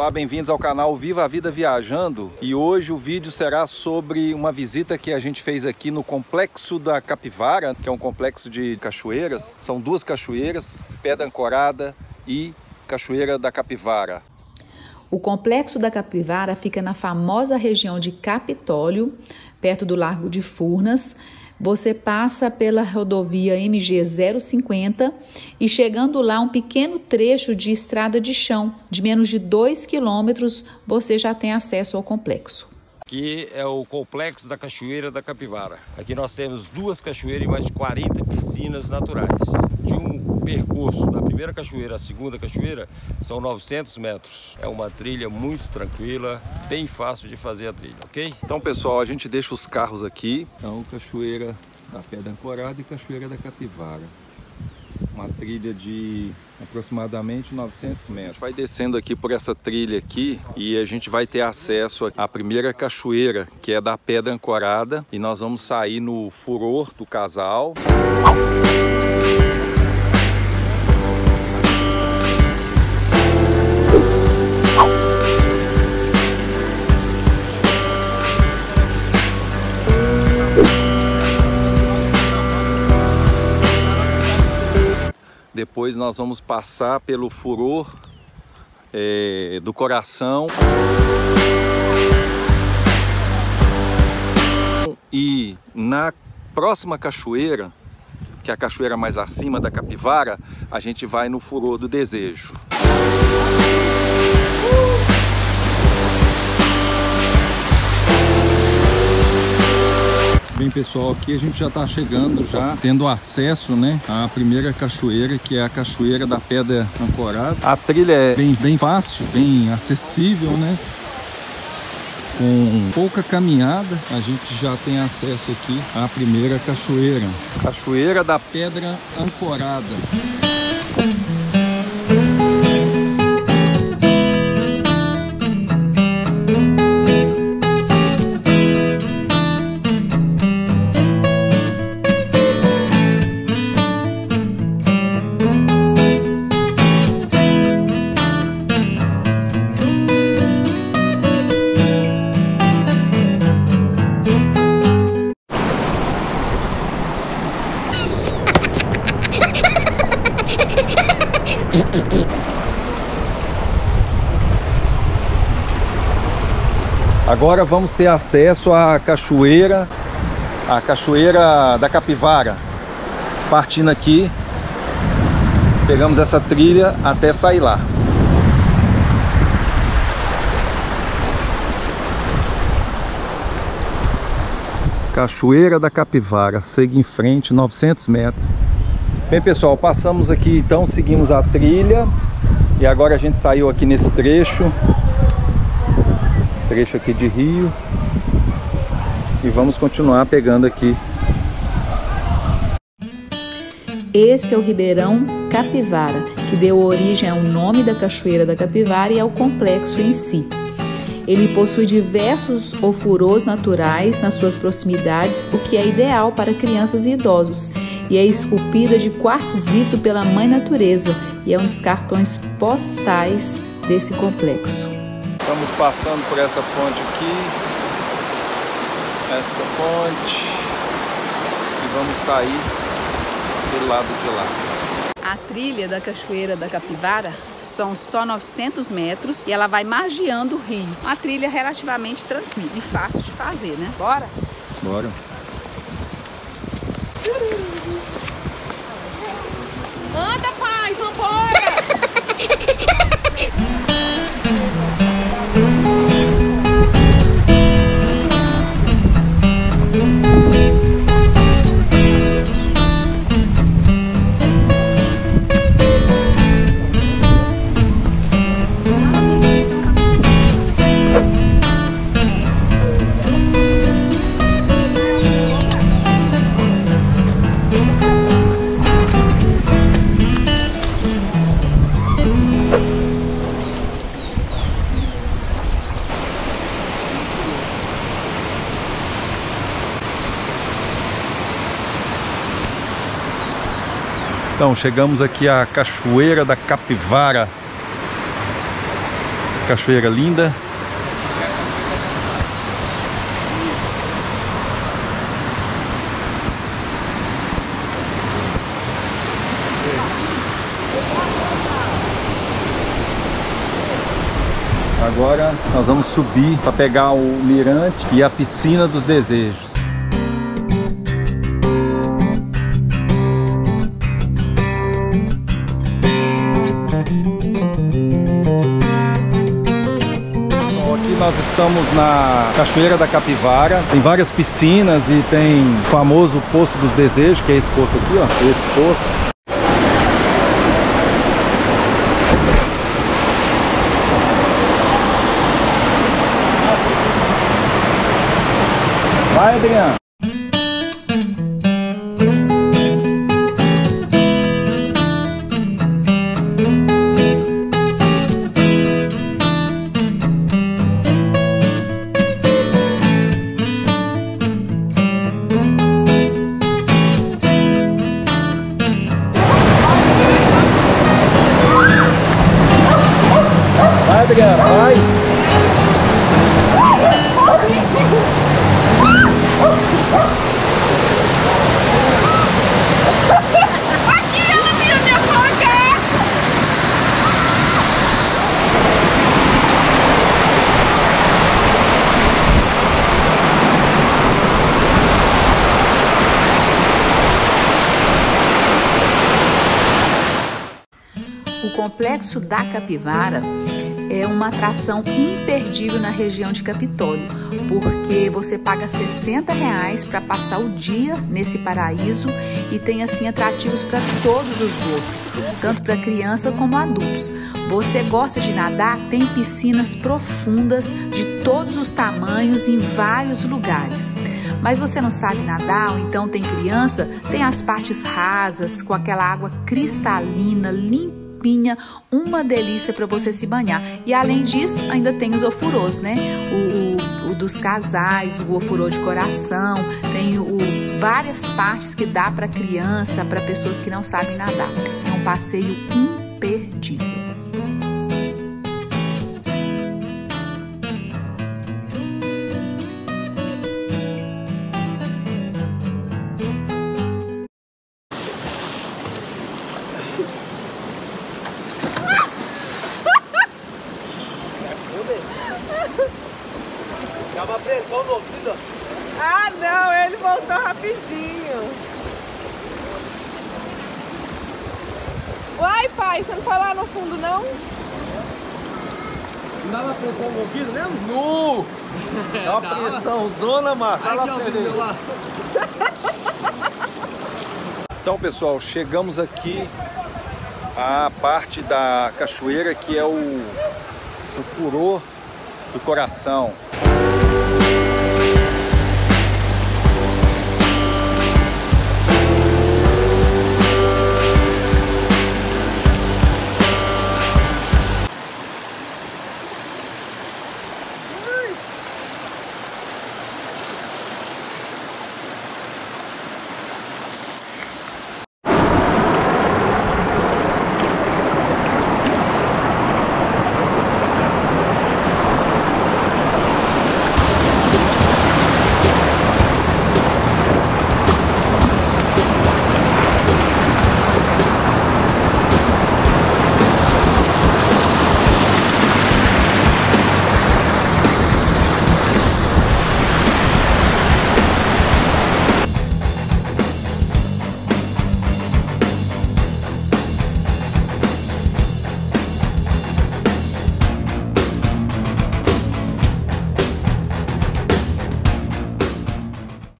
Olá, bem-vindos ao canal Viva a Vida Viajando e hoje o vídeo será sobre uma visita que a gente fez aqui no Complexo da Capivara, que é um complexo de cachoeiras. São duas cachoeiras, Pedra Ancorada e Cachoeira da Capivara. O Complexo da Capivara fica na famosa região de Capitólio, perto do Largo de Furnas, você passa pela rodovia MG 050 e chegando lá um pequeno trecho de estrada de chão de menos de 2 quilômetros, você já tem acesso ao complexo. Aqui é o complexo da Cachoeira da Capivara. Aqui nós temos duas cachoeiras e mais de 40 piscinas naturais. De um percurso da primeira cachoeira à segunda cachoeira são 900 metros. É uma trilha muito tranquila, bem fácil de fazer a trilha, ok? Então pessoal, a gente deixa os carros aqui. Então, Cachoeira da Pedra Ancorada e Cachoeira da Capivara uma trilha de aproximadamente 900 metros. Vai descendo aqui por essa trilha aqui e a gente vai ter acesso à primeira cachoeira, que é da Pedra Ancorada, e nós vamos sair no furor do casal. Depois nós vamos passar pelo furor é, do coração. E na próxima cachoeira, que é a cachoeira mais acima da Capivara, a gente vai no furor do desejo. Bem pessoal, aqui a gente já está chegando, já tendo acesso né, à primeira cachoeira, que é a Cachoeira da Pedra Ancorada. A trilha é bem, bem fácil, bem acessível, né? Com pouca caminhada, a gente já tem acesso aqui à primeira cachoeira. Cachoeira da Pedra Ancorada. Agora vamos ter acesso à cachoeira, a cachoeira da Capivara. Partindo aqui, pegamos essa trilha até sair lá. Cachoeira da Capivara, segue em frente, 900 metros. Bem pessoal, passamos aqui então, seguimos a trilha e agora a gente saiu aqui nesse trecho trecho aqui de rio e vamos continuar pegando aqui. Esse é o Ribeirão Capivara, que deu origem ao nome da Cachoeira da Capivara e ao complexo em si. Ele possui diversos ofurôs naturais nas suas proximidades, o que é ideal para crianças e idosos, e é esculpida de quartzito pela Mãe Natureza e é um dos cartões postais desse complexo. Estamos passando por essa ponte aqui, essa ponte, e vamos sair do lado de lá. A trilha da Cachoeira da Capivara são só 900 metros e ela vai margeando o rio. Uma trilha relativamente tranquila e fácil de fazer, né? Bora? Bora. Anda, Então, chegamos aqui à Cachoeira da Capivara. cachoeira linda. Agora nós vamos subir para pegar o mirante e a piscina dos desejos. Estamos na Cachoeira da Capivara. Tem várias piscinas e tem o famoso Poço dos Desejos, que é esse poço aqui, ó. Esse poço. Vai, Adriano. Complexo da Capivara é uma atração imperdível na região de Capitólio, porque você paga 60 reais para passar o dia nesse paraíso e tem assim atrativos para todos os gostos, tanto para criança como adultos. Você gosta de nadar? Tem piscinas profundas de todos os tamanhos em vários lugares. Mas você não sabe nadar ou então tem criança? Tem as partes rasas com aquela água cristalina, limpa uma delícia para você se banhar. E além disso, ainda tem os ofurôs, né? O, o, o dos casais, o ofurô de coração, tem o, várias partes que dá para criança, para pessoas que não sabem nadar. É um passeio imperdível. Uai, você não foi lá no fundo, não? Não dava pressão no ouvido mesmo? Nu! Dá uma pressão zona, massa. Vai lá pra você ver. Então, pessoal, chegamos aqui à parte da cachoeira que é o, o furor do coração.